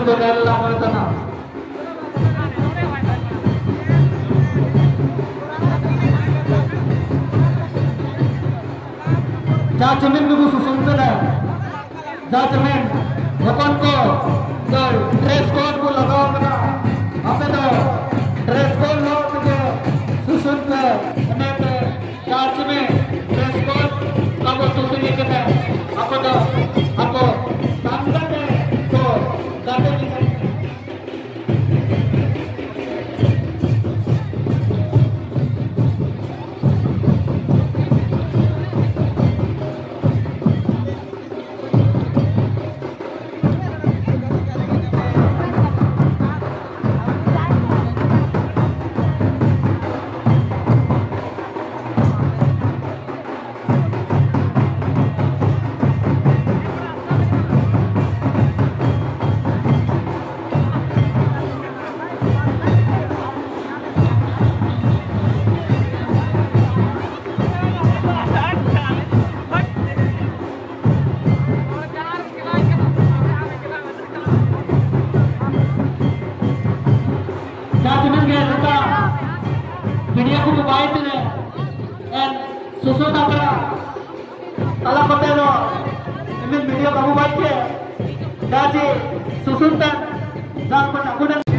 dengan lama tenang. Jajamin ibu susun kena. Jajamin, bukan ko, dress code ko lagaw kena. Apa tu? Dress code lo tu susun ke, kena ke. Jajamin, dress code, kamu susun ini kena. Apa tu? Aku tanda Lupa. Video aku buat. And susun Tapra Kalau Patelo tahu, video kamu baik ya. Jadi susun tak. Jangan pernah